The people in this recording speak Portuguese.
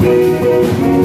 Música